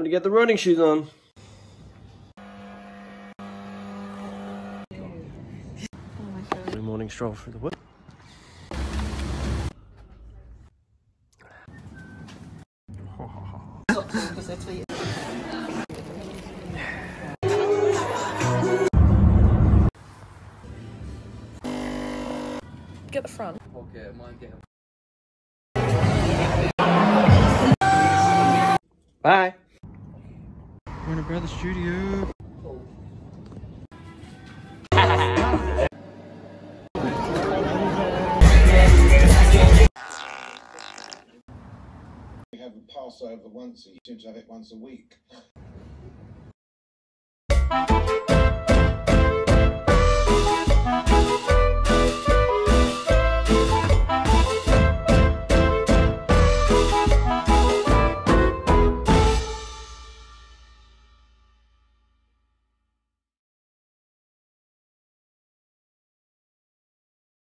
get the running shoes on. Early morning stroll through the wood. Get the front. Okay, mine get Bye. Warner Brothers Studio. We have a Passover once, you seem to have it once a week.